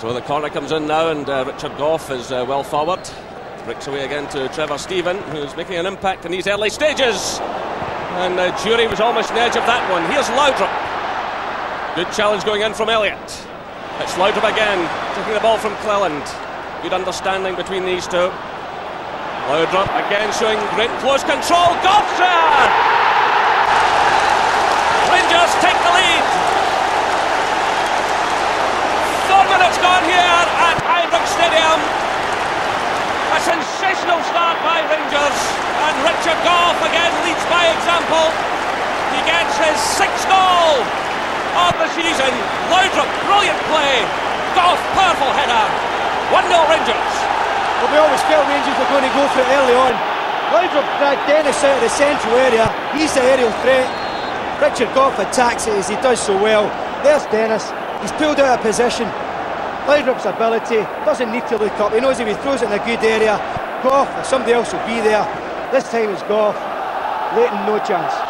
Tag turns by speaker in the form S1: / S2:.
S1: So the corner comes in now, and uh, Richard Gough is uh, well forward. Breaks away again to Trevor Steven, who's making an impact in these early stages. And uh, Jury was almost on the edge of that one. Here's Laudrup. Good challenge going in from Elliott. It's Laudrup again, taking the ball from Cleland. Good understanding between these two. Laudrup again showing great close control. Gough sensational start by Rangers, and Richard Gough again leads by example. He gets his sixth goal of the season. Laudrup, brilliant play. Gough, powerful header. 1 0 Rangers.
S2: Well, we always felt Rangers were going to go for it early on. Laudrup dragged Dennis out of the central area. He's the aerial threat. Richard Gough attacks it as he does so well. There's Dennis. He's pulled out of position. Laudrup's ability doesn't need to look up. He knows if he throws it in a good area, Gough or somebody else will be there. This time it's Gough. Leighton, no chance.